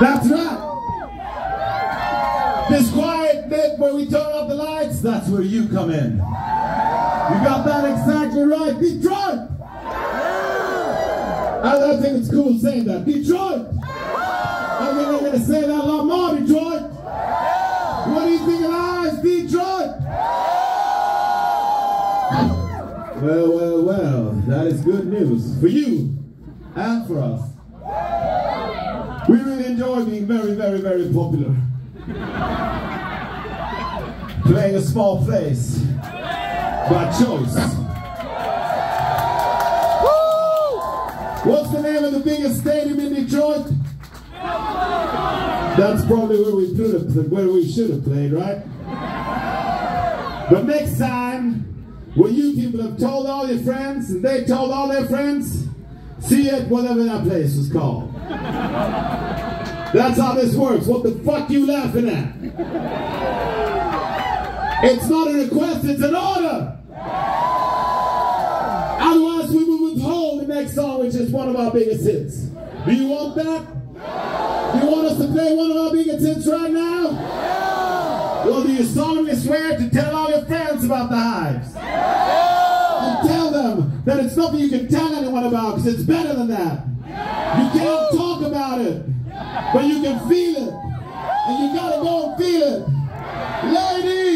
That's right. This quiet bit where we turn off the lights, that's where you come in. You got that exactly right. Detroit! I, I think it's cool saying that. Detroit! I think I'm going to say that a lot more, Detroit. What do you think of ours, Detroit? Well, well, well, that is good news for you and for us. We really enjoy being very, very, very popular. Playing a small place by choice. What's the name of the biggest stadium in Detroit? That's probably where we should have, where we should have played, right? But next time, when you people have told all your friends and they told all their friends, see it whatever that place was called. That's how this works. What the fuck you laughing at? It's not a request, it's an order. Otherwise, we will withhold the next song, which is one of our biggest hits. Do you want that? You want us to play one of our biggest hits right now? Well, do you solemnly swear to tell all your friends about the hives? That it's nothing you can tell anyone about because it's better than that. You can't talk about it, but you can feel it. And you gotta go and feel it. Ladies,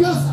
Because